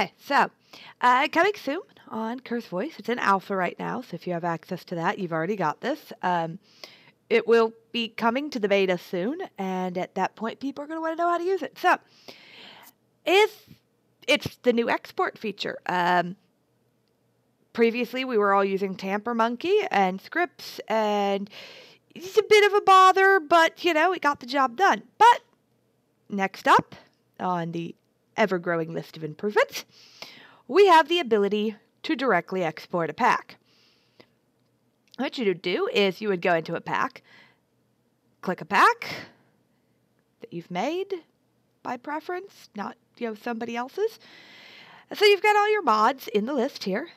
Okay, so uh, coming soon on CurseVoice. It's in alpha right now, so if you have access to that, you've already got this. Um, it will be coming to the beta soon, and at that point, people are going to want to know how to use it. So, if it's the new export feature, um, previously we were all using Tampermonkey and scripts, and it's a bit of a bother, but you know, it got the job done. But next up on the ever growing list of improvements, we have the ability to directly export a pack. What you would do is you would go into a pack, click a pack that you've made by preference, not you know somebody else's. So you've got all your mods in the list here.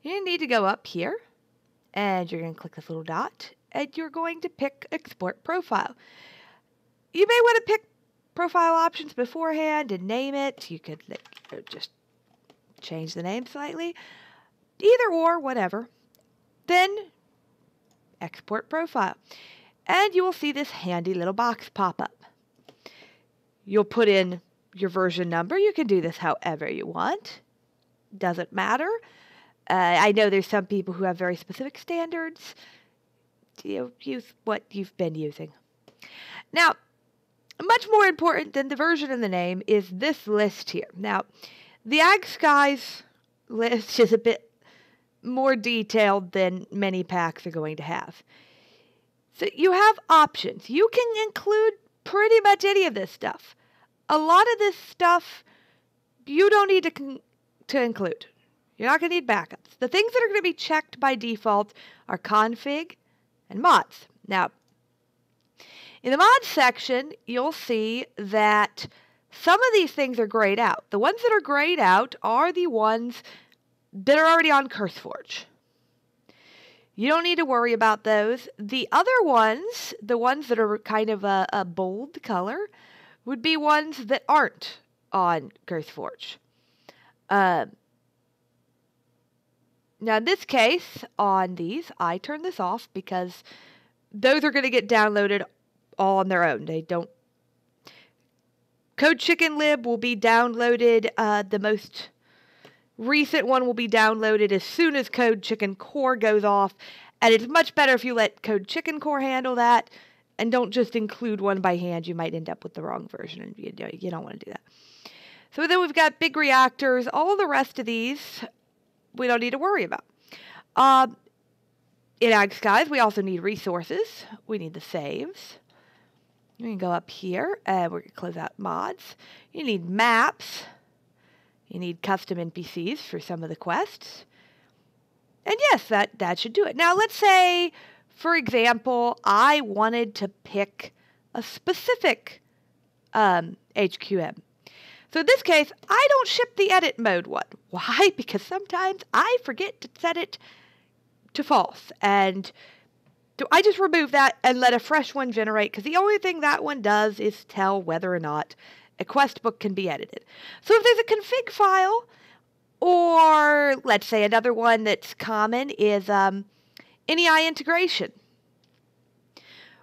You need to go up here and you're going to click this little dot and you're going to pick export profile. You may want to pick profile options beforehand and name it. You could like, just change the name slightly. Either or, whatever. Then export profile. And you will see this handy little box pop up. You'll put in your version number. You can do this however you want. Doesn't matter. Uh, I know there's some people who have very specific standards. You know, use what you've been using. Now, much more important than the version and the name is this list here. Now, the AgSkies list is a bit more detailed than many packs are going to have. So you have options. You can include pretty much any of this stuff. A lot of this stuff you don't need to to include. You're not going to need backups. The things that are going to be checked by default are config and mods. Now, in the mods section, you'll see that some of these things are grayed out. The ones that are grayed out are the ones that are already on CurseForge. You don't need to worry about those. The other ones, the ones that are kind of a, a bold color, would be ones that aren't on CurseForge. Um, now, in this case, on these, I turn this off because those are going to get downloaded all on their own. They don't. Code Chicken Lib will be downloaded. Uh, the most recent one will be downloaded as soon as Code Chicken Core goes off, and it's much better if you let Code Chicken Core handle that and don't just include one by hand. You might end up with the wrong version, and you, you don't want to do that. So then we've got big reactors. All the rest of these we don't need to worry about. Um, in AgSkies, we also need resources. We need the saves. We can go up here and we're going to close out mods. You need maps. You need custom NPCs for some of the quests. And yes, that, that should do it. Now, let's say, for example, I wanted to pick a specific um, HQM. So in this case, I don't ship the edit mode one. Why? Because sometimes I forget to set it to false. And so I just remove that and let a fresh one generate because the only thing that one does is tell whether or not a quest book can be edited. So if there's a config file, or let's say another one that's common is um, NEI integration,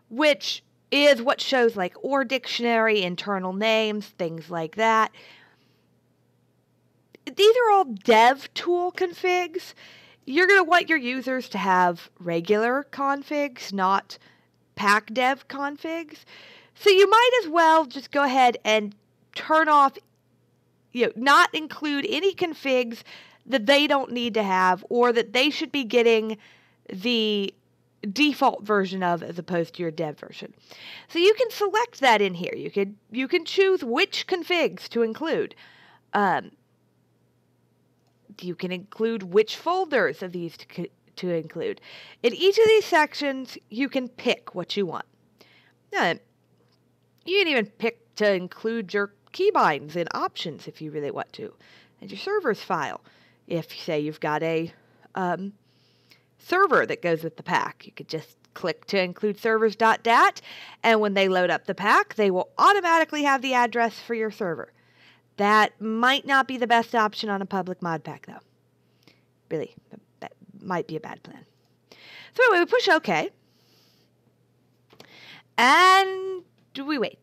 which is what shows like Ore dictionary, internal names, things like that. These are all dev tool configs. You're going to want your users to have regular configs, not pack dev configs. So you might as well just go ahead and turn off, you know, not include any configs that they don't need to have or that they should be getting the default version of as opposed to your dev version. So you can select that in here. You can you can choose which configs to include. Um, you can include which folders of these to, to include. In each of these sections, you can pick what you want. Now, you can even pick to include your keybinds and options if you really want to, and your servers file. If say you've got a um, server that goes with the pack. You could just click to include servers.dat, and when they load up the pack, they will automatically have the address for your server. That might not be the best option on a public mod pack, though. Really, that might be a bad plan. So anyway, we push OK. And we wait.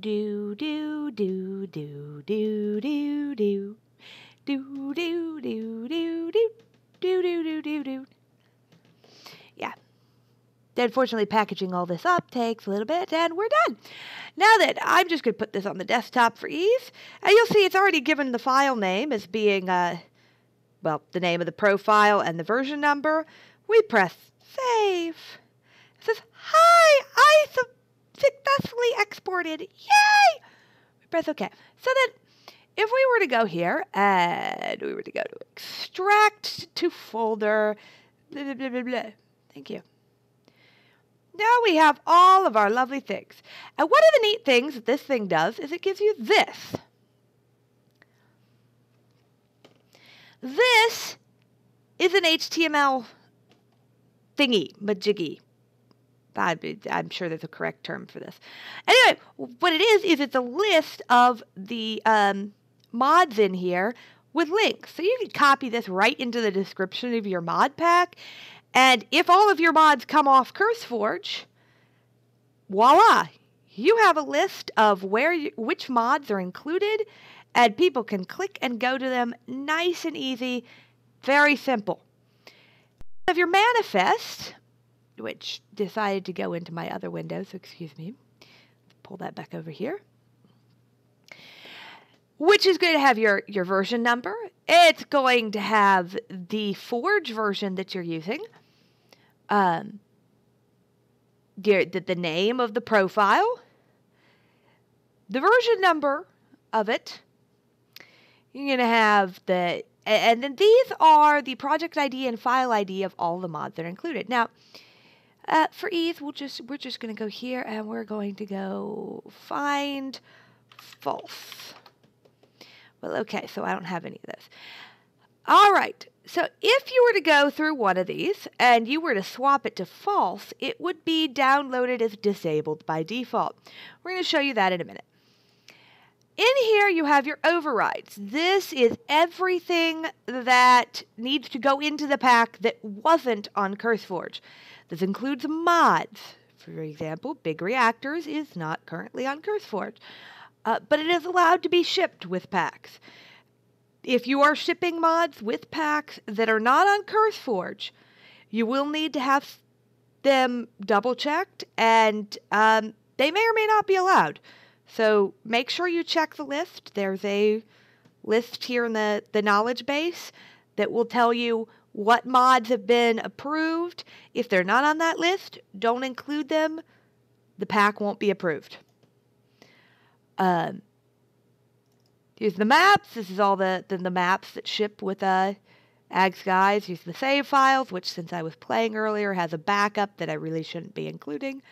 Do, do, do, do, do, do, do. Do, do, do, do, do. Do, do, do, do, do. Yeah. Unfortunately, packaging all this up takes a little bit, and we're done. Now that I'm just going to put this on the desktop for ease, and you'll see it's already given the file name as being, uh, well, the name of the profile and the version number. We press save. It says, hi, I su- successfully exported. Yay! We press OK. So then, if we were to go here and we were to go to extract to folder, blah, blah, blah, blah, blah. Thank you. Now we have all of our lovely things. And one of the neat things that this thing does is it gives you this. This is an HTML thingy, majiggy. I'm sure there's a correct term for this. Anyway, what it is, is it's a list of the um, mods in here with links. So you can copy this right into the description of your mod pack. And if all of your mods come off CurseForge, voila, you have a list of where you, which mods are included, and people can click and go to them nice and easy, very simple. Of your manifest, which decided to go into my other window, so excuse me. Pull that back over here. Which is going to have your, your version number. It's going to have the Forge version that you're using. Um, your, the, the name of the profile. The version number of it. You're going to have the and then these are the project ID and file ID of all the mods that are included. Now, uh, for ease, we'll just we're just going to go here and we're going to go find false. Well, okay, so I don't have any of this. All right, so if you were to go through one of these and you were to swap it to false, it would be downloaded as disabled by default. We're going to show you that in a minute. In here, you have your overrides. This is everything that needs to go into the pack that wasn't on CurseForge. This includes mods. For example, Big Reactors is not currently on CurseForge, uh, but it is allowed to be shipped with packs. If you are shipping mods with packs that are not on CurseForge, you will need to have them double checked, and um, they may or may not be allowed. So make sure you check the list. There's a list here in the, the knowledge base that will tell you what mods have been approved. If they're not on that list, don't include them. The pack won't be approved. Um, here's the maps. This is all the, the, the maps that ship with uh, AgSkies. Here's the save files, which since I was playing earlier has a backup that I really shouldn't be including.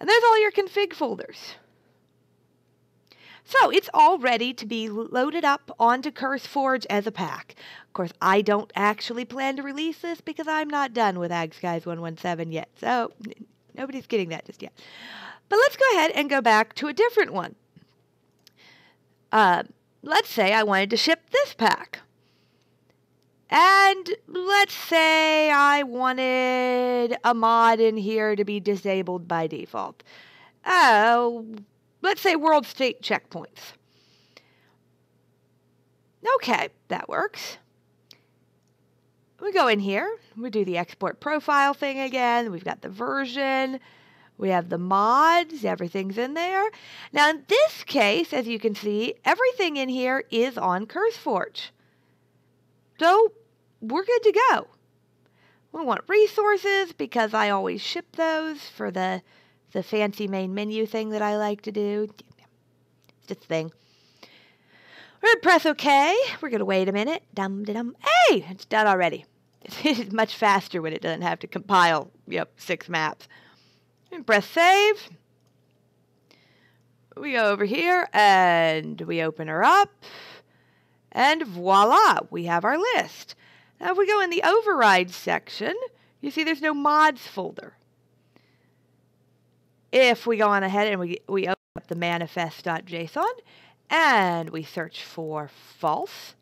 And there's all your config folders. So it's all ready to be loaded up onto CurseForge as a pack. Of course, I don't actually plan to release this because I'm not done with AgSkies 117 yet. So nobody's getting that just yet. But let's go ahead and go back to a different one. Uh, let's say I wanted to ship this pack. And let's say I wanted a mod in here to be disabled by default. Oh, let's say world state checkpoints. Okay, that works. We go in here, we do the export profile thing again. We've got the version, we have the mods, everything's in there. Now, in this case, as you can see, everything in here is on CurseForge. So, we're good to go. We want resources because I always ship those for the the fancy main menu thing that I like to do. It's just a thing. We're going to press OK. We're going to wait a minute. Dum dum. Hey, it's done already. It's much faster when it doesn't have to compile yep, six maps. And press save. We go over here and we open her up. And voila, we have our list. Now if we go in the override section, you see there's no mods folder. If we go on ahead and we, we open up the manifest.json and we search for false,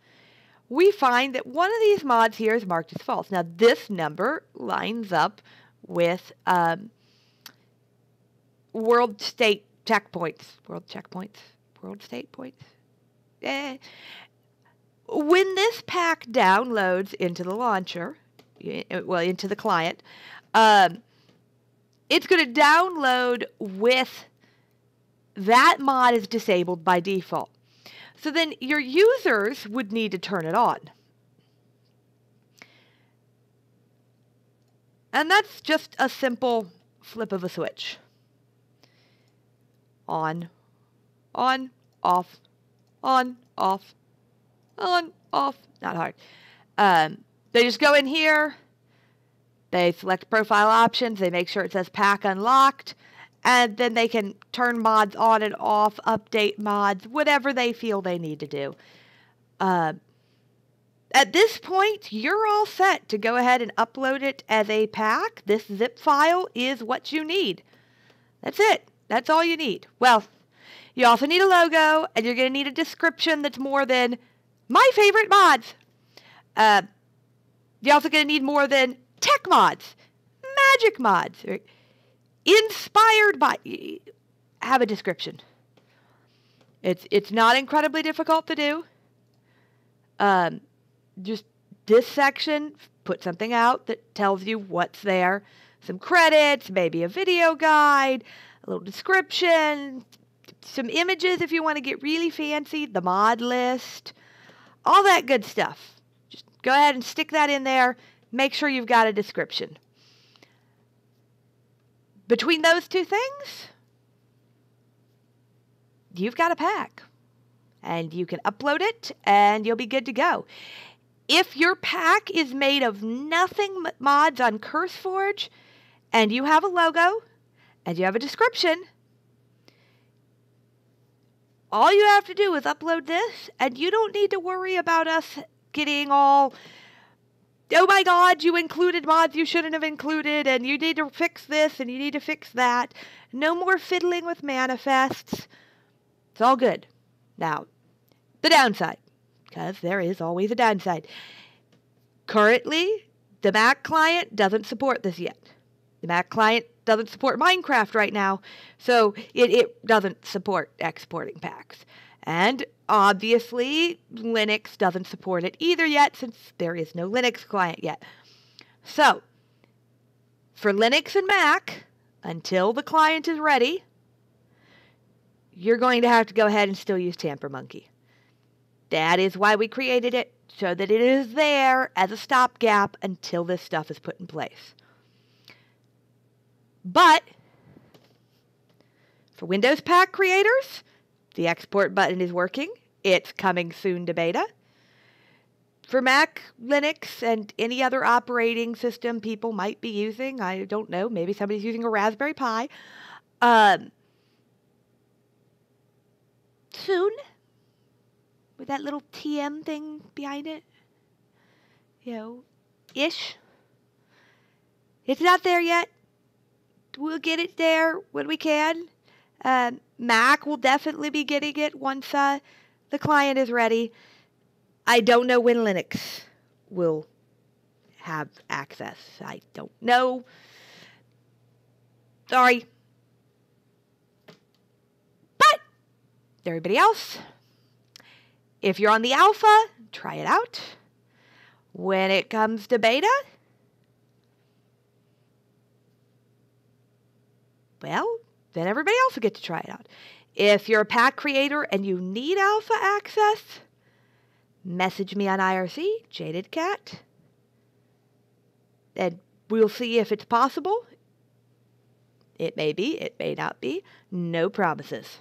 we find that one of these mods here is marked as false. Now this number lines up with um, world state checkpoints, world checkpoints, world state points. Eh. When this pack downloads into the launcher, well, into the client, um, it's going to download with that mod is disabled by default. So then your users would need to turn it on. And that's just a simple flip of a switch. On, on, off, on, off, on, off. Not hard. Um, they just go in here. They select profile options. They make sure it says pack unlocked. And then they can turn mods on and off, update mods, whatever they feel they need to do. Uh, at this point, you're all set to go ahead and upload it as a pack. This zip file is what you need. That's it. That's all you need. Well, you also need a logo, and you're going to need a description that's more than my favorite mods. Uh, you're also going to need more than tech mods, magic mods, inspired by. Have a description. It's it's not incredibly difficult to do. Um, just this section, put something out that tells you what's there. Some credits, maybe a video guide, a little description, some images if you want to get really fancy, the mod list, all that good stuff. Just go ahead and stick that in there. Make sure you've got a description. Between those two things, you've got a pack. And you can upload it and you'll be good to go. If your pack is made of nothing mods on CurseForge and you have a logo and you have a description, all you have to do is upload this and you don't need to worry about us getting all oh my god, you included mods you shouldn't have included, and you need to fix this and you need to fix that. No more fiddling with manifests. It's all good. Now, the downside because there is always a downside. Currently, the Mac client doesn't support this yet. The Mac client doesn't support Minecraft right now, so it, it doesn't support exporting packs. And obviously, Linux doesn't support it either yet since there is no Linux client yet. So, for Linux and Mac, until the client is ready, you're going to have to go ahead and still use Tampermonkey. That is why we created it, so that it is there as a stopgap until this stuff is put in place. But for Windows Pack creators, the export button is working. It's coming soon to beta. For Mac, Linux, and any other operating system people might be using, I don't know, maybe somebody's using a Raspberry Pi. Um, soon with that little TM thing behind it. You know, ish. It's not there yet. We'll get it there when we can. Uh, Mac will definitely be getting it once uh, the client is ready. I don't know when Linux will have access. I don't know. Sorry. But everybody else, if you're on the alpha, try it out. When it comes to beta, well, then everybody else will get to try it out. If you're a pack creator and you need alpha access, message me on IRC, Jaded Cat, and we'll see if it's possible. It may be, it may not be. No promises.